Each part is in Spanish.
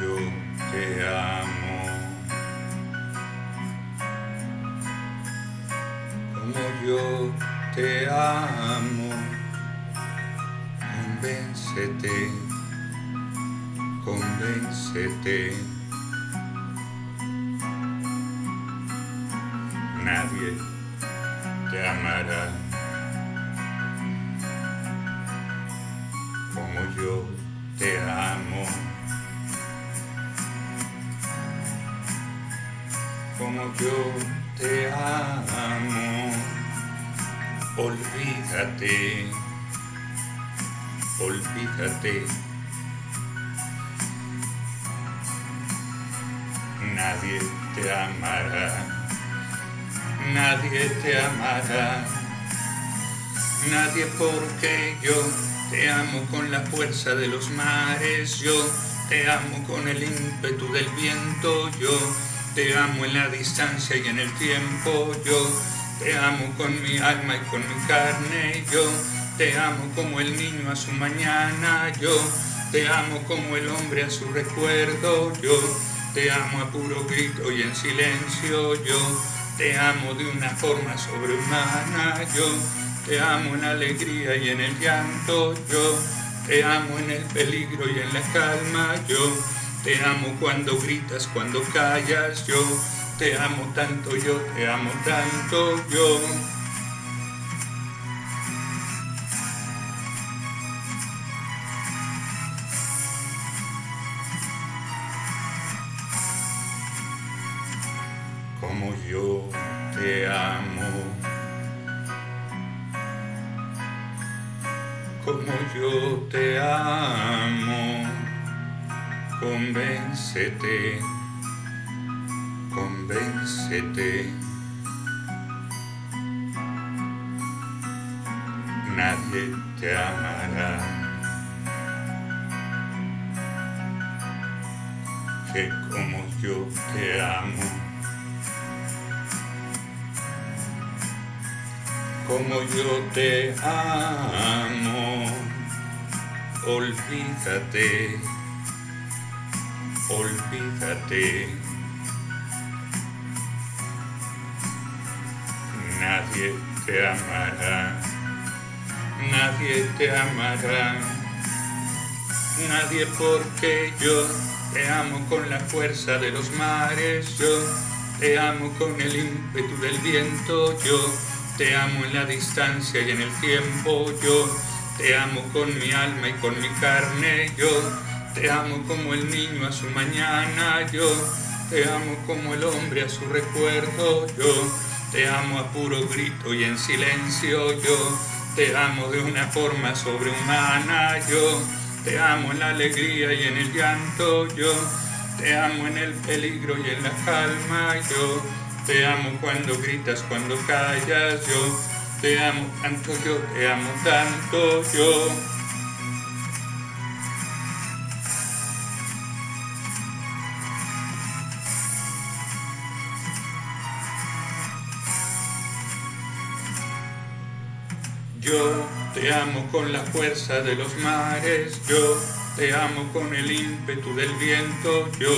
yo te amo. Como yo te amo, convéncete, convéncete. Nadie te amará como yo te amo. Como yo te amo. Olvídate, olvídate. Nadie te amará, nadie te amará, nadie porque yo te amo con la fuerza de los mares, yo te amo con el ímpetu del viento, yo te amo en la distancia y en el tiempo, yo te amo con mi alma y con mi carne, yo te amo como el niño a su mañana, yo te amo como el hombre a su recuerdo, yo te amo a puro grito y en silencio, yo te amo de una forma sobrehumana, yo te amo en alegría y en el llanto, yo te amo en el peligro y en la calma, yo te amo cuando gritas, cuando callas, yo te amo tanto, yo te amo tanto, yo. como yo te amo, como yo te amo, convéncete, convéncete. Nadie te amará. Que como yo te amo. como yo te amo. Olvídate, olvídate. Nadie te amará, nadie te amará, nadie porque yo te amo con la fuerza de los mares, yo te amo con el ímpetu del viento, yo te amo en la distancia y en el tiempo, yo te amo con mi alma y con mi carne, yo te amo como el niño a su mañana, yo. Te amo como el hombre a su recuerdo, yo. Te amo a puro grito y en silencio, yo. Te amo de una forma sobrehumana, yo. Te amo en la alegría y en el llanto, yo. Te amo en el peligro y en la calma, yo. Te amo cuando gritas, cuando callas, yo. Te amo tanto, yo te amo tanto, yo. Yo te amo con la fuerza de los mares, yo te amo con el ímpetu del viento, yo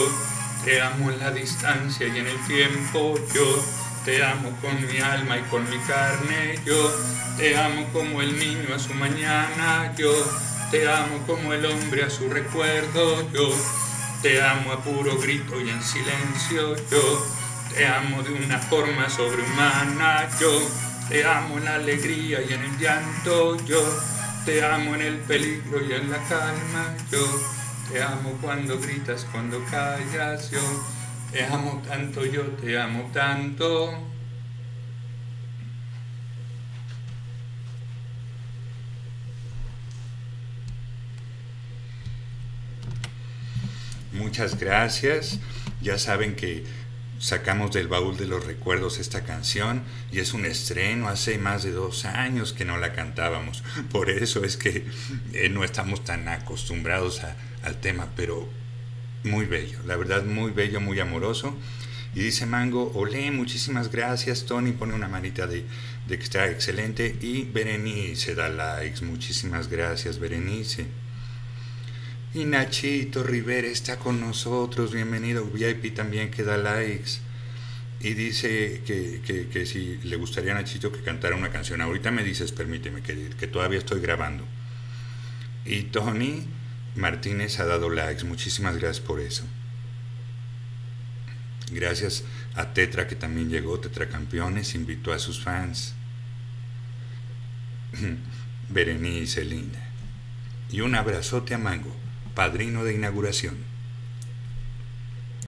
te amo en la distancia y en el tiempo, yo te amo con mi alma y con mi carne, yo te amo como el niño a su mañana, yo te amo como el hombre a su recuerdo, yo te amo a puro grito y en silencio, yo te amo de una forma sobrehumana, yo te amo en la alegría y en el llanto, yo te amo en el peligro y en la calma, yo te amo cuando gritas, cuando callas, yo te amo tanto, yo te amo tanto. Muchas gracias. Ya saben que sacamos del baúl de los recuerdos esta canción y es un estreno, hace más de dos años que no la cantábamos, por eso es que eh, no estamos tan acostumbrados a, al tema, pero muy bello, la verdad muy bello, muy amoroso. Y dice Mango, olé, muchísimas gracias, Tony pone una manita de, de que está excelente y Berenice da likes, muchísimas gracias Berenice. Y Nachito Rivera está con nosotros, bienvenido. VIP también que da likes. y dice que, si le gustaría a Nachito que cantara una canción. Ahorita me dices, permíteme, que, que todavía estoy grabando. Y Tony Martínez ha dado likes. Muchísimas gracias por eso. Gracias a Tetra que también llegó, Tetra Campeones, invitó a sus fans. Berenice linda. Y un abrazote a Mango, padrino de inauguración.